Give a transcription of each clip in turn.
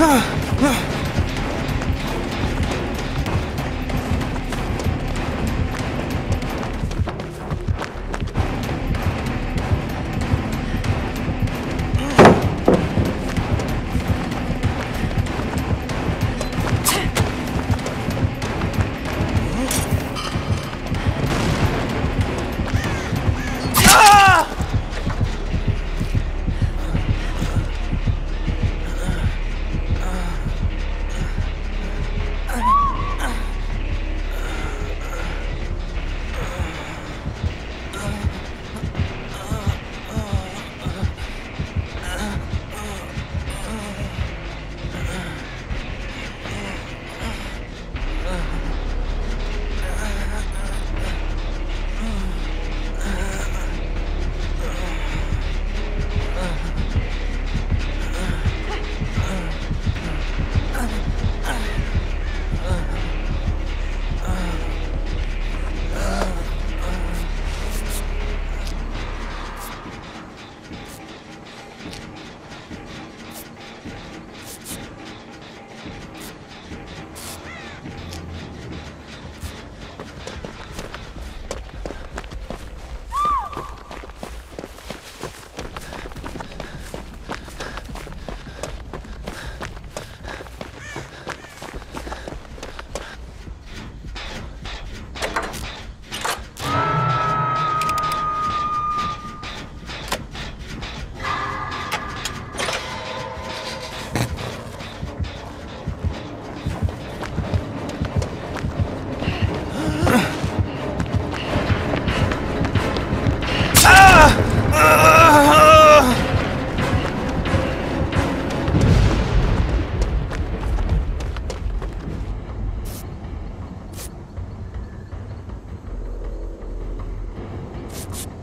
Ah! Ah! you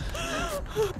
Oh!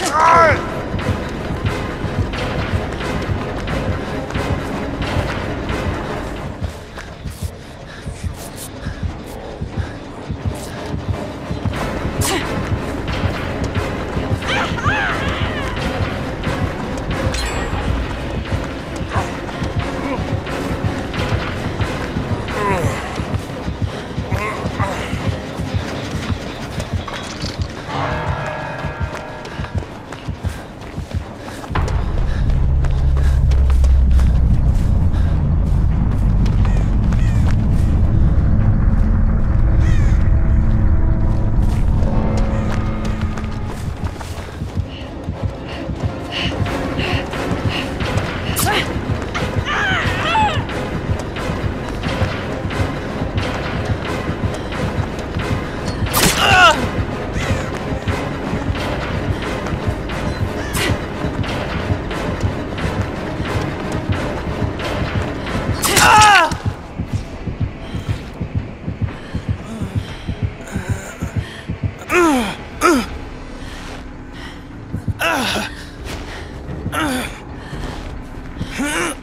Ah! へ。